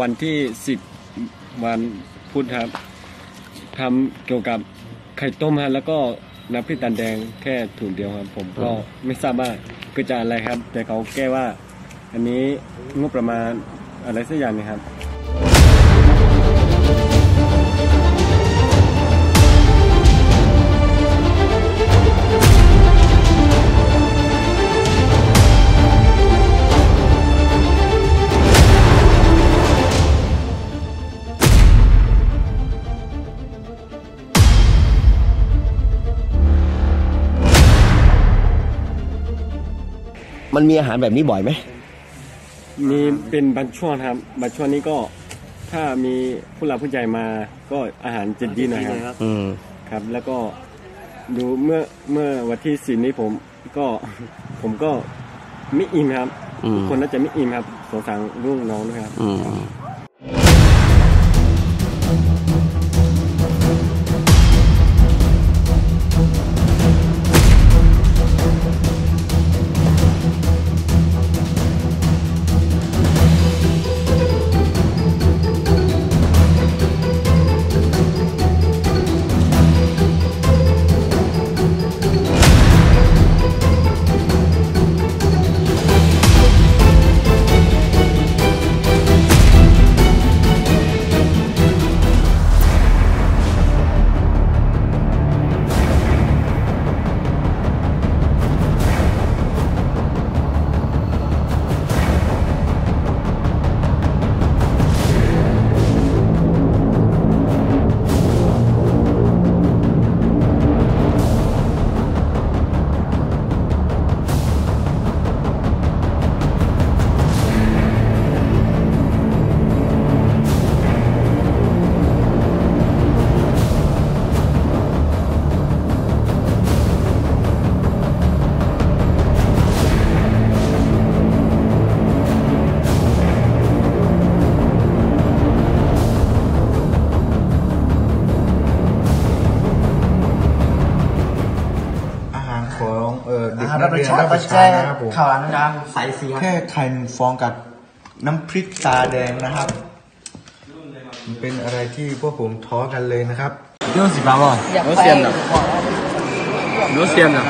วันที่สิบวันพุธครับทำเกี่ยวกับไข่ต้มฮะแล้วก็น้ำพริกตันแดงแค่ถุงเดียวครับ ผมก็ไม่ทราบว่าเกิดจากอะไรครับ แต่เขาแก้ว่า อันนี้งบประมาณอะไรสักอย่างหนึงครับ มันมีอาหารแบบนี้บ่อยไหมมีเป็นบางช่วงครับบางช่วงนี้ก็ถ้ามีผู้หลักผู้ใหญ่มาก็อาหารจะดีหน่อยครับอืมครับ แล้วก็ดูเมื่อเมื่อวันที่สี่นี้ผมก็ผมก็ไม่อิ่มครับอืมคนน่าจะไม่อิ่มครับสงสารลูกน้องด้วยครับ อืมักเรียนนักศึกษานะครับผมข่าวดังๆสาเสียงแค่ไข่ฟองกับน้ำพริกตาแดงนะครับ เป็นอะไรที่พวกผมท้อกันเลยนะครับ เรื่องสีฟ้าบ่เรื่เสียมนะเรื่เสียมนะ